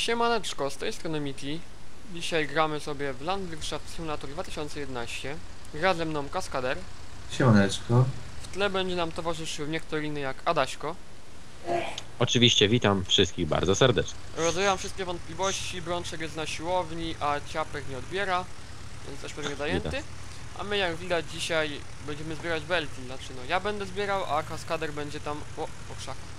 Siemaneczko, z tej strony Miki. Dzisiaj gramy sobie w Landwirtschaft Simulator 2011. Gra ze mną Kaskader. Siemaneczko. W tle będzie nam towarzyszył nie kto inny jak Adaśko. Oczywiście witam wszystkich bardzo serdecznie. Rozwijam wszystkie wątpliwości, Brączek jest na siłowni, a Ciapek nie odbiera, więc też pewnie zajęty. A my jak widać dzisiaj będziemy zbierać belki, znaczy no ja będę zbierał, a Kaskader będzie tam... O, po krzaku.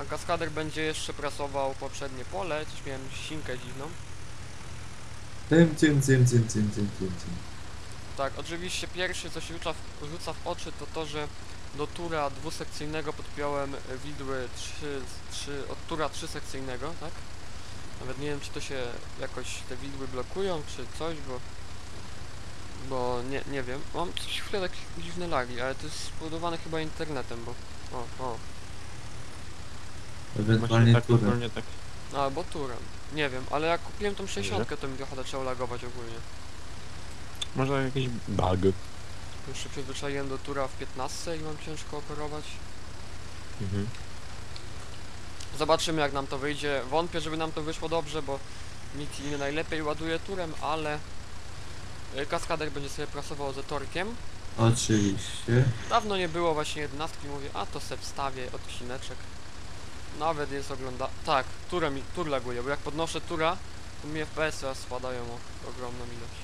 A Kaskader będzie jeszcze prasował poprzednie pole, coś miałem sinkę dziwną. Tym, tym, tym, tym, tym, tym, tym, tym. Tak, oczywiście pierwsze co się rzuca w, rzuca w oczy to to, że do tura dwusekcyjnego podpiąłem e, widły 3, 3, od tura trzysekcyjnego, tak? Nawet nie wiem czy to się jakoś te widły blokują czy coś, bo bo nie, nie wiem. Mam coś chwilę takie dziwne lagi, ale to jest spowodowane chyba internetem, bo o, o, Ewentualnie tak, turem. tak. albo turem. Nie wiem, ale jak kupiłem tą 60 to mi trochę zaczęło lagować ogólnie. Może jakiś bug. Już się przyzwyczaiłem do tura w 15 i mam ciężko operować. Mhm. Zobaczymy jak nam to wyjdzie. Wątpię, żeby nam to wyszło dobrze, bo Miki nie najlepiej ładuje turem, ale y, kaskader będzie sobie prasował ze torkiem. Oczywiście. Dawno nie było właśnie jedenastki, mówię, a to se wstawię odcineczek. Nawet jest ogląda... Tak, turem, mi- tur laguje, bo jak podnoszę tura, to mi FPS -y spadają o ogromną ilość.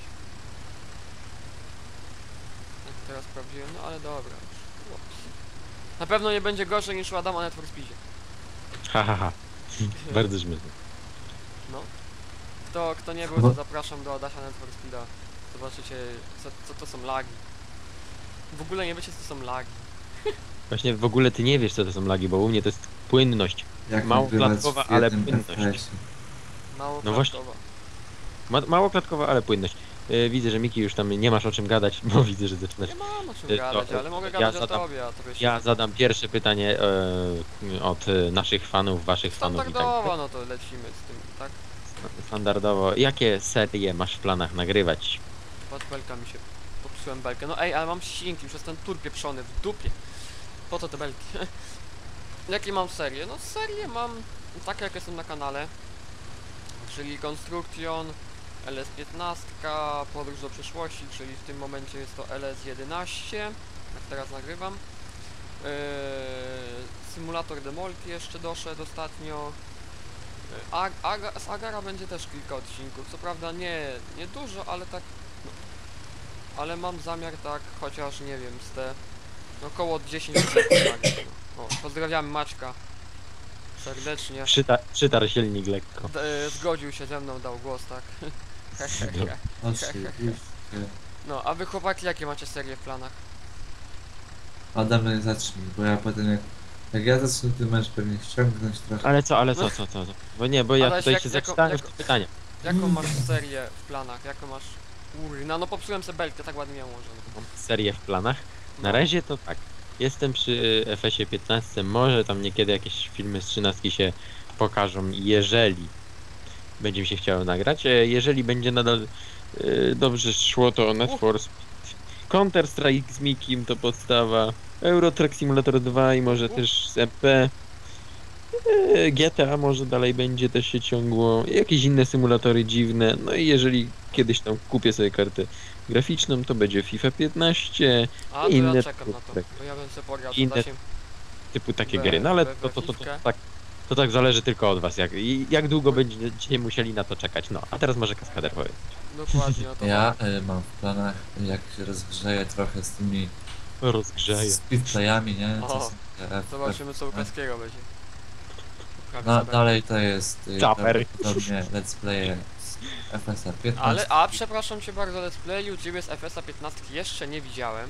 Jak teraz sprawdziłem, no ale dobra już. Ups. Na pewno nie będzie gorzej niż u Adama Network Speedzie. Ha, ha, ha. Bardzo śmieszne. No. Kto, kto nie był, to zapraszam do Adasia Network Speeda. Zobaczycie, co, co to są lagi. W ogóle nie wiecie, co to są lagi. Właśnie w ogóle ty nie wiesz co to są lagi, bo u mnie to jest płynność. Jak Mało nagrywać klatkowa, w ale płynność. FPS-ie. Mało No właśnie. klatkowa. Ma, mało klatkowa, ale płynność. E, widzę, że Miki już tam nie masz o czym gadać, bo widzę, że zaczynasz. Nie mam o czym Y, gadać, to- ale mogę ja gadać o zadam- tobie, a tobie się... Ja zadam pierwsze pytanie e, od e, naszych fanów, waszych fanów i tak. Standardowo, no to lecimy z tym, tak? Standardowo. Jakie serie masz w planach nagrywać? Pod belka mi się... Popsułem belkę. No ej, ale mam ścinki przez ten tur pieprzony w dupie. Po co te belki? Jakie mam serie? No serię mam takie jakie są na kanale. Czyli Construction, LS15, Podróż do przyszłości, czyli w tym momencie jest to LS11, jak teraz nagrywam. Yy, symulator Demolki jeszcze doszedł ostatnio. Yy, Ag z Agara będzie też kilka odcinków, co prawda nie, nie dużo, ale tak... No, ale mam zamiar tak, chociaż nie wiem, z te... Około 10 no. O, pozdrawiam Maćka. Serdecznie. Przyta, przytar silnik lekko. D e, zgodził się ze mną, dał głos, tak. No, a wy chłopaki jakie macie serie w planach? Adam, zacznij, bo ja potem jak... Jak ja zacznę, ty możesz pewnie ściągnąć trochę. Ale co, ale co, co, co? co? Bo nie, bo ja Adaś, tutaj jak- się jako- zaczytałem jako- w pytanie. Jaką masz serię w planach? Jaką masz... Kurna, no popsułem sobie belkę, tak ładnie miałem ułożone. Mam serię w planach. Na No. razie to tak. Jestem przy FS-ie 15, może tam niekiedy jakieś filmy z 13 się pokażą, jeżeli będzie mi się chciało nagrać. E, Jeżeli będzie nadal e, dobrze szło, to Net Uch. for Speed. Counter Strike z Mikim to podstawa. Euro Truck Simulator 2 i może też z MP. E, GTA może dalej będzie też się ciągło. Jakieś inne symulatory dziwne. No i jeżeli kiedyś tam kupię sobie kartę graficzną, to będzie FIFA 15, A, to Inne ja czekam na to, tak. bo ja bym sobie pograł, Inne- się... typu takie We- gry. No ale we- to, to, to, to, tak, to tak zależy tylko od was, jak, i jak długo będziecie musieli na to czekać. No, a teraz może kaskader powie. Dokładnie, no to... Ja y, mam w planach, jak się rozgrzeję trochę z tymi Rozgrzeje. speedplayami, nie? O, są Zobaczymy co u Kaskiego będzie. No, dalej to jest y, prawdopodobnie let's play z FSR 15 Ale, a przepraszam cię bardzo, let's playu, ciebie z FS-a 15 jeszcze nie widziałem.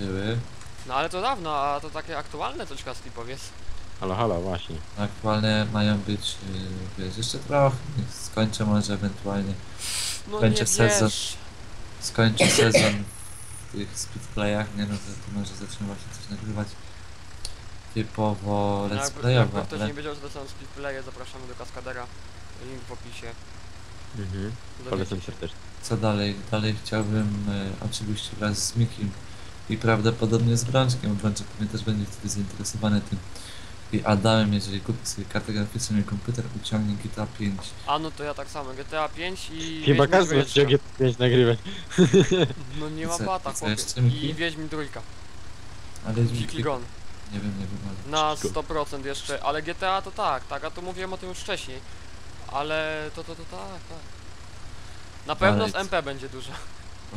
były. No ale to dawno, a to takie aktualne coś Kaski powiedz. Halo, halo, właśnie. Aktualnie mają być, y, wiesz, jeszcze trochę. Niech skończę może ewentualnie. No Będzie nie sezon. wiesz. Skończę sezon w tych speedplayach, nie no to, to może zacznę właśnie coś nagrywać typowo No, let's jakby, playowo, jakby ktoś ale nie wiedział, że to są speedplaye, zapraszamy do Kaskadera. Link w opisie. Mhm. Polecam serdecznie. co dalej? Dalej chciałbym y, oczywiście wraz z Mikim i prawdopodobnie z Brączkiem, Brączek pewnie też będzie wtedy zainteresowany tym I Adamem, jeżeli kupi sobie kartę graficzną i komputer, uciągnie GTA 5. A no to ja tak samo, GTA 5 i Chyba Wiedźmin każdy będzie GTA nagrywać. No nie ma Co- bata, co chłopie. jeszcze, Miki? I Wiedźmin trójka. Ale jest Dziki gon. Nie wiem, nie wiem, ale... Na Wszystko. 100% jeszcze, ale GTA to tak, tak, a to mówiłem o tym już wcześniej. Ale to, to, to tak, tak. Na pewno Ale z MP będzie dużo.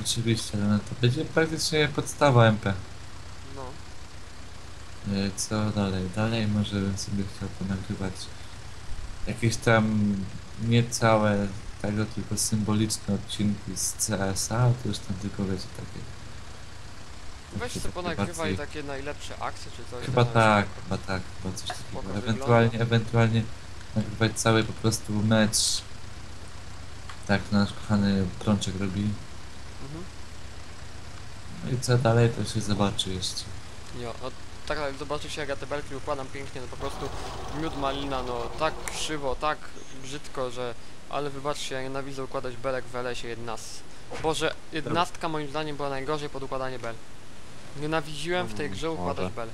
Oczywiście, ale no to będzie praktycznie podstawa MP. No. E, Co dalej? Dalej może bym sobie chciał ponagrywać jakieś tam niecałe tego, tylko symboliczne odcinki z CSA, to już tam tylko wiecie takie. Weź takie- sobie ponagrywaj takie najlepsze akcje czy coś. Chyba tak, chyba tak, chyba coś Spoko takiego. wygląda. Ewentualnie, ewentualnie nagrywać cały po prostu mecz. Tak nasz kochany Prączek robi. Mhm. No i co dalej, to się zobaczy jeszcze. Jo, no tak jak zobaczycie jak ja te belki układam pięknie, no po prostu miód malina, no tak krzywo, tak brzydko, że... Ale wybaczcie, ja nienawidzę układać belek w LS-ie jednas. Boże, jednastka moim zdaniem była najgorzej pod układanie bel. Nienawidziłem w tej Mm, grze układać belek.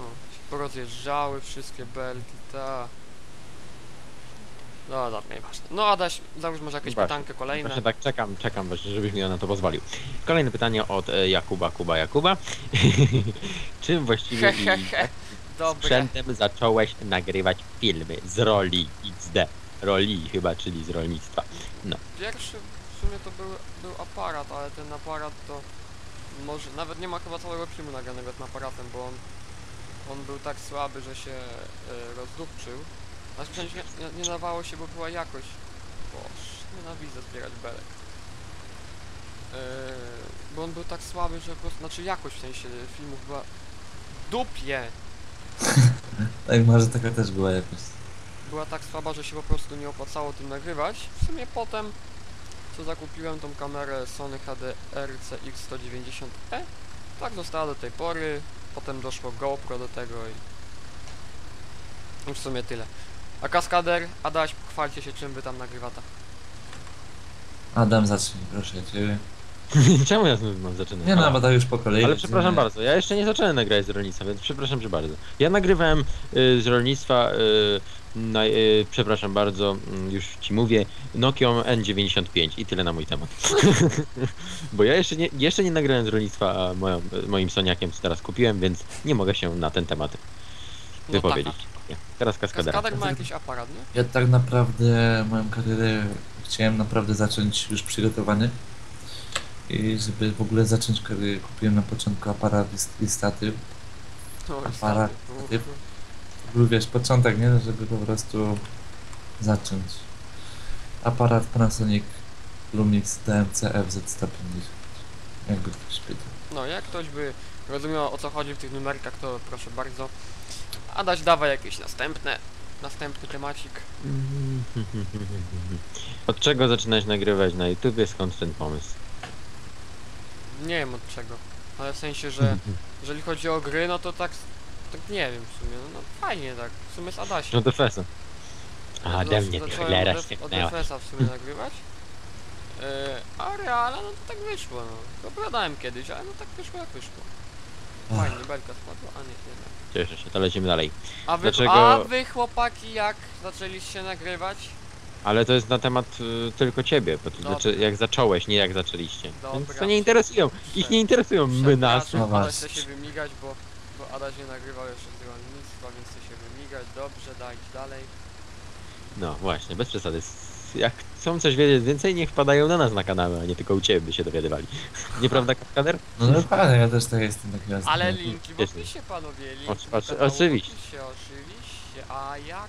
O, porozjeżdżały wszystkie belki, ta... No dobra, nieważne. No Adaś, załóż może jakieś Właśnie. pytankę kolejne. Właśnie tak czekam, czekam właśnie, żebyś mi na to pozwolił. Kolejne pytanie od e, Jakuba, Kuba, Jakuba. Czym właściwie i. Dobre. sprzętem zacząłeś nagrywać filmy z roli XD? Roli chyba, czyli z rolnictwa. Pierwszy w sumie to był, był aparat, ale ten aparat to może nawet nie ma chyba całego filmu nagranego tym aparatem, bo on, on był tak słaby, że się e, rozdupczył. A sprzęt nie, nie, dawało się, bo była jakość. Boż, nienawidzę zbierać belek. E, bo on był tak słaby, że po prostu, znaczy jakość w sensie filmów była dupie. Tak, może taka też była jakoś. była tak słaba, że się po prostu nie opłacało tym nagrywać. W sumie potem, co zakupiłem tą kamerę Sony HDR CX190E, tak została do tej pory. Potem doszło GoPro do tego i... i w sumie tyle. A kaskader, Adaś, chwalcie się czym wy tam nagrywata. Adam, zacznij, proszę ciebie. Czemu ja znów mam zaczynać? Nie no, bo tak już po kolei. Ale przepraszam bardzo, ja jeszcze nie zacząłem nagrać z rolnictwa, więc przepraszam cię bardzo. Ja nagrywałem y, z rolnictwa, y, na, y, przepraszam bardzo, mm, już ci mówię, Nokią N95 i tyle na mój temat. Bo ja jeszcze nie, jeszcze nie nagrałem z rolnictwa a moją, moim Soniakiem, co teraz kupiłem, więc nie mogę się na ten temat No wypowiedzieć. tak. Nie. Teraz kaskadera. Kaskader ma jakiś aparat, nie? Ja tak naprawdę moją karierę chciałem naprawdę zacząć już przygotowany. I żeby w ogóle zacząć karierę, kupiłem na początku aparat i- statyw. Aparat, statyw. Był wiesz, początek, nie? Żeby po prostu zacząć. Aparat Panasonic Lumix DMC FZ150. Jakby ktoś pytał. No, jak ktoś by rozumiał o co chodzi w tych numerkach, to proszę bardzo. Adaś, dawaj jakieś następne, następny temacik. Od czego zaczynać nagrywać na YouTubie? Skąd ten pomysł? Nie wiem od czego, ale w sensie, że jeżeli chodzi o gry, no to tak, tak nie wiem w sumie, no, no fajnie tak, w sumie z Adasiem. No to fesa. A, Zac- ode mnie ty cholera od. FS-a w sumie nagrywać. Yy, a Reala, no to tak wyszło, no. Opowiadałem kiedyś, ale no tak wyszło jak wyszło. Fajnie, belka spadła, a nie, jednak. Cieszę się, to lecimy dalej. A wy, Dlaczego- a wy chłopaki jak zaczęliście nagrywać? Ale to jest na temat y, tylko ciebie, bo to Dobra. znaczy jak zacząłeś, nie jak zaczęliście. Więc Dobra. to nie interesują. Ich nie interesują my nas. Przepraszam, No się wymigać, bo Adaś nie nagrywał jeszcze z rolnictwa, więc chce się wymigać. Dobrze, dajcie dalej. No właśnie, bez przesady. Jak chcą coś wiedzieć więcej, niech wpadają do nas na kanały, a nie tylko u ciebie by się dowiadywali. Nieprawda, Kaskader? No dokładnie, ja też tak jestem taki jasny. Ale linki w Jasne. opisie, panowie, linki Oczy- oczy- w oczywiście. opisie, oczywiście. A jak?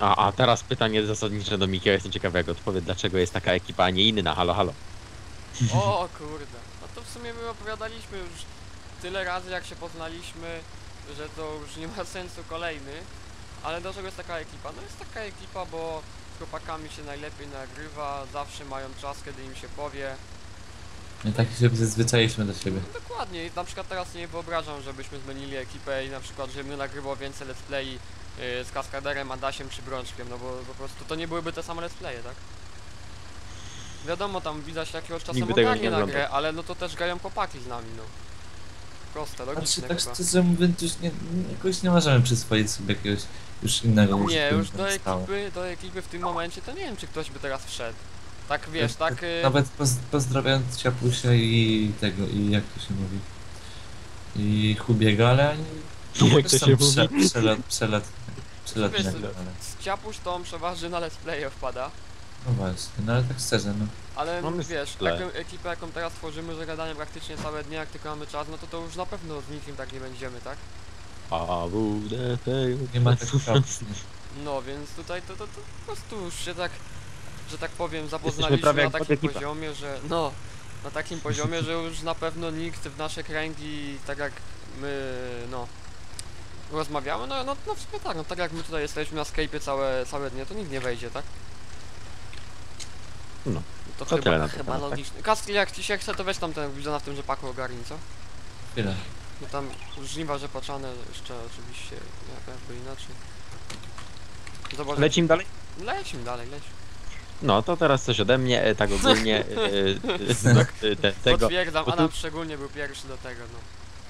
A, a teraz pytanie zasadnicze do Mikiego, jestem ciekawy jak odpowie, dlaczego jest taka ekipa, a nie inna, halo, halo. O kurde. No to w sumie my opowiadaliśmy już tyle razy jak się poznaliśmy, że to już nie ma sensu kolejny. Ale dlaczego jest taka ekipa? No jest taka ekipa, bo z chłopakami się najlepiej nagrywa, zawsze mają czas, kiedy im się powie. My tak się przyzwyczailiśmy do siebie. No dokładnie, I na przykład teraz nie wyobrażam, żebyśmy zmienili ekipę i na przykład, żebym nagrywał więcej let's play yy, z Kaskaderem, Adasiem czy Brączkiem, no bo po prostu to nie byłyby te same let's playe, tak? Wiadomo, tam widać jakiegoś czasem ogarnie na grę, ale no to też grają chłopaki z nami, no. Proste, Znaczy, logiczne tak chyba. szczerze mówiąc, już nie, jakoś nie możemy przyswoić sobie jakiegoś już innego Nie, już do ekipy, do ekipy w tym momencie to nie wiem, czy ktoś by teraz wszedł. Tak wiesz, To- tak... y, Nawet poz, pozdrawiając Ciapusia i tego, i jak to się mówi, i Hubiego, ale oni Jak to się prze, mówi? przelat, przelat, przelatni Wiesz, Ciapuś to on przeważnie na let's playe wpada. No właśnie, no ale tak szczerze, no. Ale Mamy wiesz, tle. taką ekipę jaką teraz tworzymy, że gadamy praktycznie całe dnie, jak tylko mamy czas, no to to już na pewno z nikim tak nie będziemy, tak? AWD, Nie ma tak opcji. No, więc tutaj to, to, to po prostu już się tak, że tak powiem, zapoznaliśmy prawie na jak takim poziomie, że no, na takim poziomie, że już na pewno nikt w nasze kręgi, tak jak my, no, rozmawiamy, no, no, no w sumie tak, no tak jak my tutaj jesteśmy na Skype'ie całe, całe dnie, to nikt nie wejdzie, tak? No, To, to tyle chyba, na ten chyba temat, tak? logiczne. Kaski, jak ci się chce, to weź tam ten widzę w tym rzepaku ogarnij, co? Chwilę. No tam żniwa rzepaczane jeszcze oczywiście, jak- jakby inaczej. Zobacz, Lecim dalej? lecimy dalej, lecimy. No, to teraz coś ode mnie, e, tak ogólnie, e, e, e, te, tego. Potwierdzam, tu- Adam szczególnie był pierwszy do tego, no.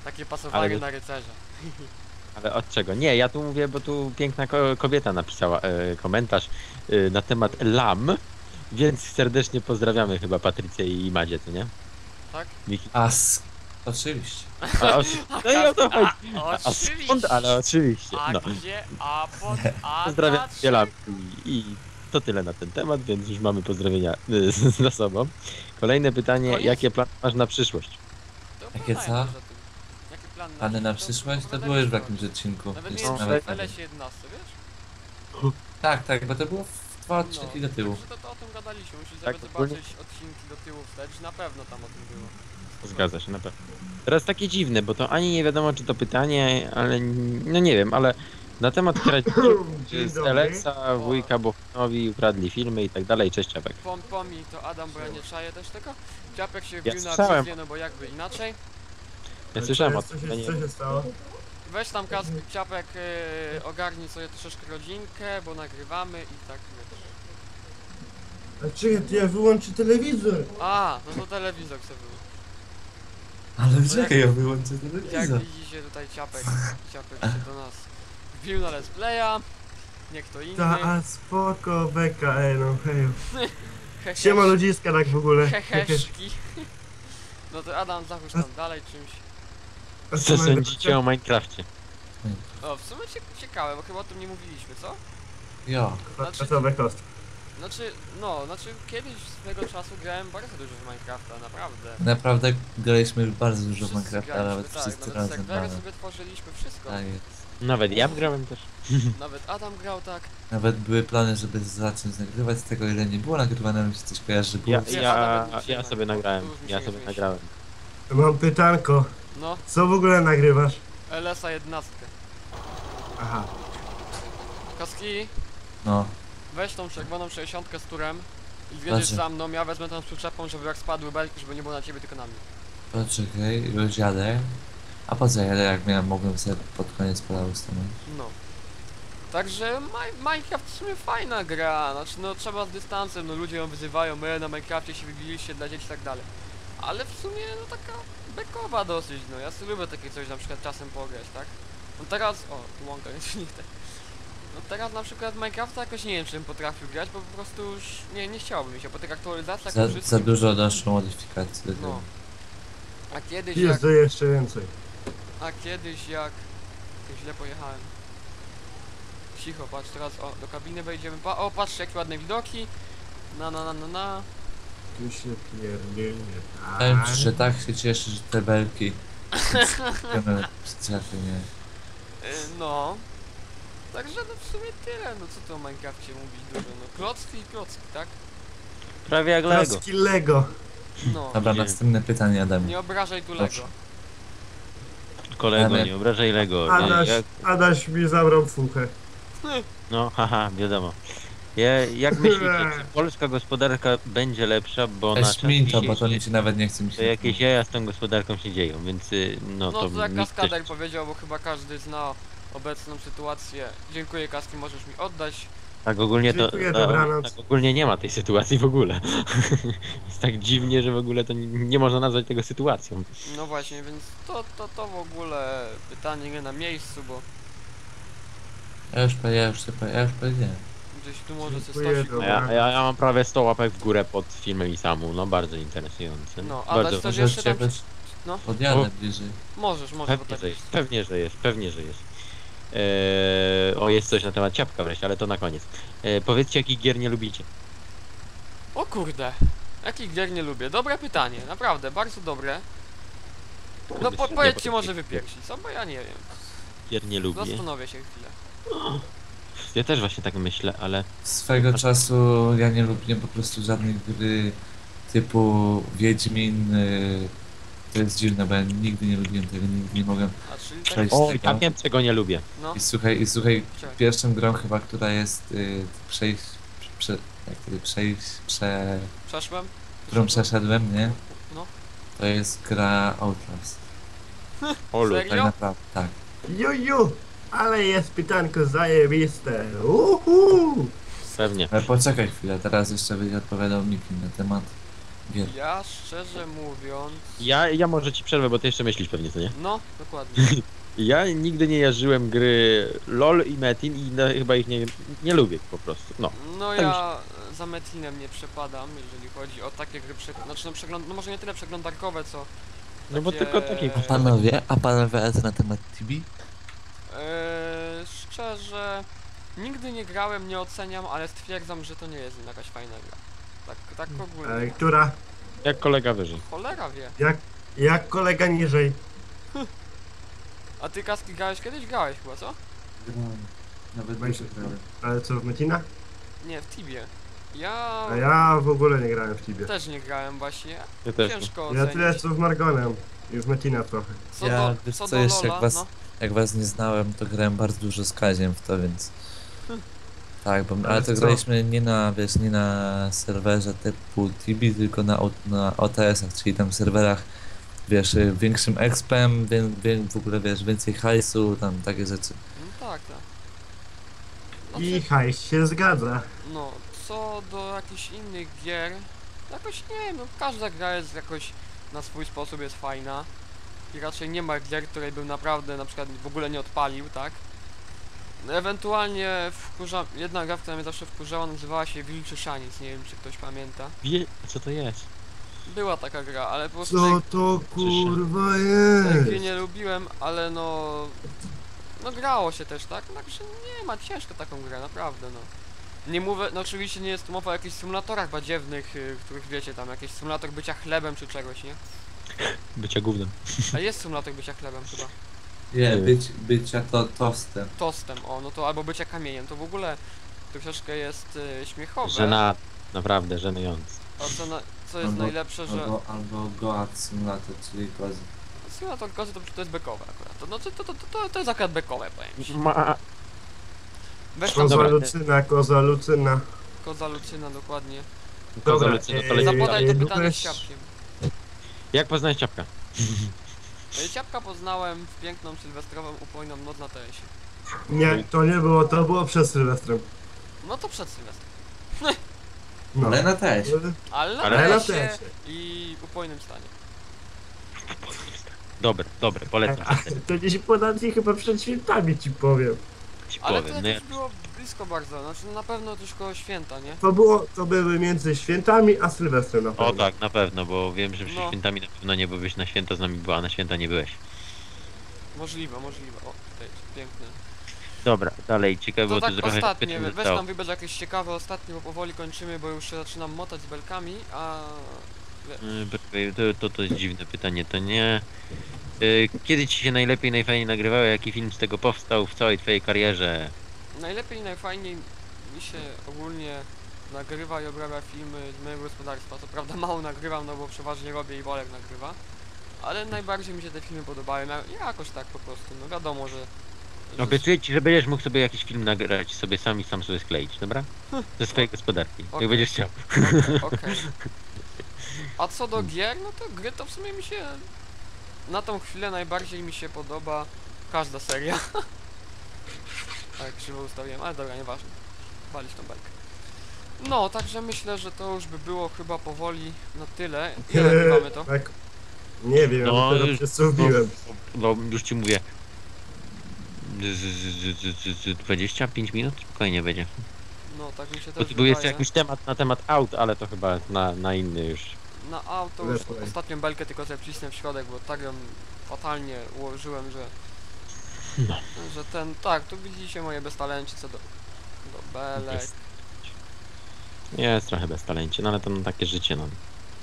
Takie pasowanie Ale- na rycerza. Ale od czego? Nie, ja tu mówię, bo tu piękna ko kobieta napisała e, komentarz e, na temat lam, więc serdecznie pozdrawiamy chyba Patrycję i Madzie, to nie? Tak? Wiki. A s- oczywiście. A, o, no i o to chodzi. A, a Oczywiście! skąd? Ale oczywiście. A No. gdzie? A pod... A Pozdrawiam cię lam. I, I to tyle na ten temat, więc już mamy pozdrowienia z- za sobą. Kolejne pytanie, Koniec? jakie plany masz na przyszłość? To Jakie opowiadaj co? też o tym. Jaki plan Plany na przyszłość to było już w jakimś odcinku. Nawet nie Już wiem, czy nawet w nie wiem. LS 11, wiesz? Tak, tak, bo to było w dwa odcinki do tyłu. Także to, to o tym gadaliśmy, musisz Tak, sobie ogólnie- zobaczyć odcinki do tyłu wstecz, na pewno tam o tym było. Zgadza się, na pewno. Teraz takie dziwne, bo to ani nie wiadomo, czy to pytanie, ale n- no nie wiem, ale na temat kradzieży Dzień z dobry. Alexa, wujka Bochnowi ukradli filmy i tak dalej, cześć Czapek. Pom, pomi to Adam, bo ja nie czaję też tego. Dziapek się Ja wbił na słyszałem. wizję, no bo jakby inaczej. Ja słyszałem o tym, nie co się stało? Weź tam kask, Ciapek, yy, ogarnij sobie troszeczkę rodzinkę, bo nagrywamy i tak wiesz. A to ja wyłączę telewizor. A, no to telewizor sobie był. Ale czekaj, ja wyłączę Jak telewizor. widzicie tutaj Ciapek, Ciapek się do nas wbił na let's playa. Nie kto inny. Ta, a spoko, beka, ej no, hej. Hehesz- Siema ludziska tak w ogóle. Heheszki. No to Adam, zachóż tam dalej czymś. A Co co sądzicie o Minecrafcie? O, w sumie cie- ciekawe, bo chyba o tym nie mówiliśmy, co? Jo. A co bekost? Znaczy, no, znaczy kiedyś swego czasu grałem bardzo dużo w Minecrafta, naprawdę. Naprawdę graliśmy już bardzo dużo w Wszyscy Minecrafta, graliśmy, nawet tak, wszyscy nawet razem. serwery Nawet, sobie tworzyliśmy, wszystko. tak jest. Nawet ja grałem też. Nawet Adam grał tak. Nawet były plany, żeby zacząć nagrywać z tego, ile nie było nagrywane, mi się coś kojarzy, że było. Ja, ja, ja przyjmę, sobie nagrałem, ja sobie nagrałem. Mam pytanko. No, Co w ogóle nagrywasz? LS-a 11. Aha. Kaski, No, weź tą czerwoną 60 z turem i wjedziesz Znaczy. za mną, ja wezmę tą z przyczepą, żeby jak spadły belki, żeby nie było na ciebie, tylko na mnie. poczekaj, już jadę. A po co jadę, jak miałem, mogłem sobie pod koniec pola ustanąć. No. Także Mi- Minecraft w sumie fajna gra, znaczy no trzeba z dystansem, no ludzie ją wyzywają, my na Minecrafcie się wybiliście dla dzieci i tak dalej. Ale w sumie no taka bekowa dosyć, no ja sobie lubię takie coś na przykład czasem pograć, tak? No teraz, o, tu łąka, więc nie tak. No teraz na przykład Minecrafta jakoś nie wiem czy bym potrafił grać, bo po prostu już nie, nie chciałoby mi się, po tych aktualizacjach Za, to za wszystkim... dużo do tego. No. A kiedyś jak... Jest to jeszcze więcej. A kiedyś jak... Źle pojechałem. Cicho, patrz teraz, o, do kabiny wejdziemy. Pa o, patrz jakie ładne widoki. Na, na, na, na, na. Tu się pierdolnie. Powiem ci, że tak się cieszę, że te belki przyczepy, nie? Y, no. Także no w sumie tyle, no co tu o Minecrafcie mówić dużo, no klocki i klocki, tak? Prawie jak Lego. Klocki Lego. No. Dobra, Nie. następne pytanie, Adam. Nie obrażaj tu. Lego. Kolego, Ale- nie obrażaj Lego. Ja, Adaś, jak, Adaś mi zabrał fuchę. no, haha, wiadomo. Ja, jak myślicie, czy polska gospodarka będzie lepsza, bo na czas mi to, bo to dzisiejszy nic nawet nie chce mi się. to jakieś jaja z tą gospodarką się dzieją, więc y, no, No to... to jak mi kaskader też- powiedział, bo chyba każdy zna obecną sytuację. Dziękuję Kaski, możesz mi oddać. Tak ogólnie to. Dziękuję, no, dobranoc. tak ogólnie nie ma tej sytuacji w ogóle. Jest tak dziwnie, że w ogóle to nie, nie można nazwać tego sytuacją. No właśnie, więc to, to, to w ogóle pytanie nie na miejscu, bo Ja już, po- ja już, się po- ja już powiedziałem. gdzieś tu może coś Dziękuję, stosik. A ja, ja, ja mam prawie 100 łapek w górę pod filmem i samu. No bardzo interesujący. No, a bardzo, dać też Może jeszcze tam... no. Podjadę O. bliżej. Możesz, możesz, bo Pewnie, tak że jest, pewnie, że jest, pewnie, że jest. Eee, o, jest coś na temat ciapka wreszcie, ale to na koniec. Eee, powiedzcie, jakich gier nie lubicie. O kurde, jakich gier nie lubię? Dobre pytanie, naprawdę, bardzo dobre. No po, powiedzcie po- może wy pierwsi, co? Bo ja nie wiem. Gier nie lubię. Zastanowię się chwilę. Ja też właśnie tak myślę, ale Swego czasu ja nie lubiłem po prostu żadnej gry typu Wiedźmin. y, To jest dziwne, bo ja nigdy nie lubiłem tego, nigdy nie mogłem. A czyli tak... Cześć. o, tego. ja wiem czego nie lubię. No, I słuchaj, i słuchaj, Czekaj. pierwszą grą chyba, która jest y, przejść, prze, jak to przejść, prze, przeszłem? którą przeszedłem, nie? No. To jest gra Outlast. Olu, Serio? Tak naprawdę, tak. Juju, ale jest pytanko zajebiste. Uhu. pewnie. Ale poczekaj chwilę, teraz jeszcze będzie odpowiadał Miki na temat Ja szczerze mówiąc... Ja, ja może ci przerwę, bo ty jeszcze myślisz pewnie, co nie? No, dokładnie. Ja nigdy nie jarzyłem gry LOL i Metin i no, chyba ich nie, nie lubię po prostu. No. No Tak ja za Metlinem nie przepadam, jeżeli chodzi o takie gry, prze... znaczy no przegląd... no może nie tyle przeglądarkowe, co... No bo Takie- tylko takie. A Panowie, a panowie na temat Tibi? Eee, szczerze, nigdy nie grałem, nie oceniam, ale stwierdzam, że to nie jest jakaś fajna gra. Tak, tak E, ogólnie. która? Jak kolega wyżej. Cholera wie. Jak, jak kolega niżej? A ty kaski grałeś kiedyś? Grałeś chyba, co? Nawet Będzie- grałem. Ale co, w Metina? Nie, w Tibie. Ja A ja w ogóle nie grałem w Tibie. też nie grałem właśnie. Ja też. nie. Ciężko Ja ocenić. tyle co w Margonem. I w Metina trochę. Co Ja, do, wiesz co co, do jeszcze jak Lola, was- no. Jak was nie znałem, to grałem bardzo dużo z Kaziem w to, więc... Tak, bo, ale Ale to co? graliśmy nie na, wiesz, nie na serwerze typu Tibi, tylko na, na OTS-ach, czyli tam serwerach, wiesz, y, większym expem, wie, wie, w ogóle, wiesz, więcej hajsu, tam takie rzeczy. No tak, tak. I Znaczy, hajs się zgadza. no, co do jakichś innych gier, jakoś nie wiem, no, każda gra jest jakoś na swój sposób jest fajna. I raczej nie ma gier, której bym naprawdę na przykład w ogóle nie odpalił, tak? No, Ewentualnie wkurza... jedna gra, która mnie zawsze wkurzała, nazywała się Wilczy Szaniec, nie wiem czy ktoś pamięta. Wie, co to jest? Była taka gra, ale po prostu Co to kurwa tej gry jest? nie lubiłem, ale no... No grało się też, tak? Także nie ma, ciężko taką grę, naprawdę no. Nie mówię, no oczywiście nie jest mowa o jakichś symulatorach badziewnych, y, których wiecie tam, jakiś symulator bycia chlebem czy czegoś, nie? Bycia gównem. A jest symulator bycia chlebem chyba. Nie, być, bycia to tostem. Tostem, o, no to albo bycia kamieniem, to w ogóle troszeczkę jest y, śmiechowe. Żena, naprawdę żenujący. A co, na, co jest Albo- najlepsze, że Albo, albo Goat Simulator, czyli kozy. symulator kozy to, to jest bekowe akurat. To, no, to, to, to, to, to jest akurat bekowe, powiem ci. Ma... Weź tam Koza Dobra. Lucyna, koza Lucyna. koza Lucyna dokładnie. Koza Dobra, Lucyna, to ej, leci Zapodaj to ej, pytanie z ciapkiem. Jak poznałeś ciapka? Y, Ciapka poznałem w piękną sylwestrową upojną noc na TS-ie. Nie, to nie było, to było przed Sylwestrem. No to przed Sylwestrem. No. Ale na teś. Ale na Ale na TS-ie tesie. i upojnym stanie. Dobre, dobre, polecam. A, to gdzieś podacji chyba przed świętami ci powiem. Ci Ale to no ja... jakoś było blisko bardzo, znaczy na pewno też koło święta, nie? To było, to były między świętami a Sylwestrem na pewno. O tak, na pewno, bo wiem, że przed No. świętami na pewno nie byłeś na święta z nami była, a na święta nie byłeś. Możliwe, możliwe. O, tutaj jest piękne. Dobra, dalej, ciekawe, To bo tak tu trochę ostatnie, pytań weź zostało. tam wybierz jakieś ciekawe ostatnie, bo powoli kończymy, bo już się zaczynam motać z belkami, a... Poczekaj, To, to, to jest dziwne pytanie, to nie... Yy, Kiedy ci się najlepiej, najfajniej nagrywało, jaki film z tego powstał w całej twojej karierze? Najlepiej najfajniej mi się ogólnie nagrywa i obrabia filmy z mojego gospodarstwa. Co prawda mało nagrywam, no bo przeważnie robię i Wolek nagrywa. Ale najbardziej mi się te filmy podobały. Ja- Jakoś tak po prostu, no wiadomo, że... że Obiecuję ci, że będziesz mógł sobie jakiś film nagrać sobie sam i sam sobie skleić, dobra? Ze swojej gospodarki, Okej. jak będziesz chciał. Okej. A co do gier, no to gry to w sumie mi się... Na tą chwilę najbardziej mi się podoba każda seria. tak, krzywo ustawiłem, ale dobra, nieważne. walić tą belkę. No, także myślę, że to już by było chyba powoli na tyle. Ile mamy to? Tak. Nie wiem, No, ja już- przesłuchiłem. No, już ci mówię. Z, z, z, z, z 25 minut spokojnie będzie. No, tak mi się Bo też tu jest jakiś temat na temat aut, ale to chyba na, na inny już. Na auto już Lepiej. ostatnią belkę tylko sobie wcisnę w środek, bo tak ją fatalnie ułożyłem, że... No. Że ten... Tak, tu widzicie moje beztalencie co do... Do belek. Jest. Jest trochę bez talencie, no ale to no, takie życie, no.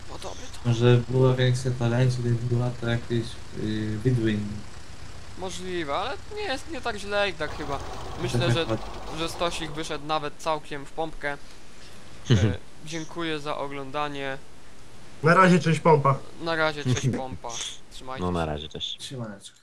No dobry to. Może było większe talencie, gdyby była to jakiś yy, Widwin. Możliwe, ale nie jest nie tak źle i tak chyba. Myślę, że, że Stosik wyszedł nawet całkiem w pompkę. E, dziękuję za oglądanie. Na razie cześć pompa. Na razie, cześć pompa. Trzymajcie No się. na razie też. Trzymaneczko.